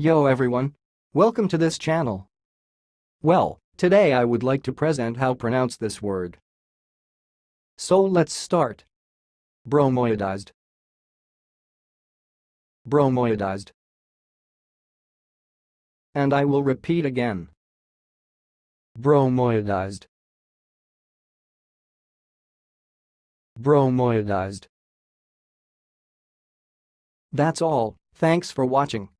Yo everyone! Welcome to this channel. Well, today I would like to present how pronounce this word. So let's start. Bromoiodized. Bromoiodized. And I will repeat again. Bromoiodized. Bromoiodized. That's all, thanks for watching.